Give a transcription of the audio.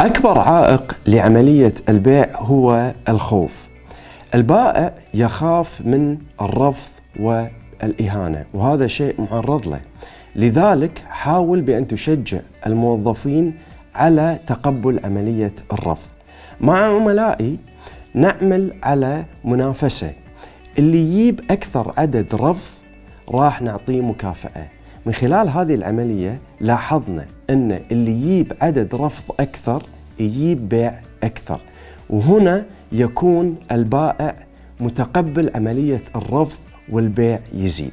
أكبر عائق لعملية البيع هو الخوف. البائع يخاف من الرفض والإهانة وهذا شيء معرض له. لذلك حاول بأن تشجع الموظفين على تقبل عملية الرفض. مع عملائي نعمل على منافسة. اللي يجيب أكثر عدد رفض راح نعطيه مكافأة. من خلال هذه العملية لاحظنا أن اللي يجيب عدد رفض أكثر يجيب بيع أكثر. وهنا يكون البائع متقبل عملية الرفض والبيع يزيد.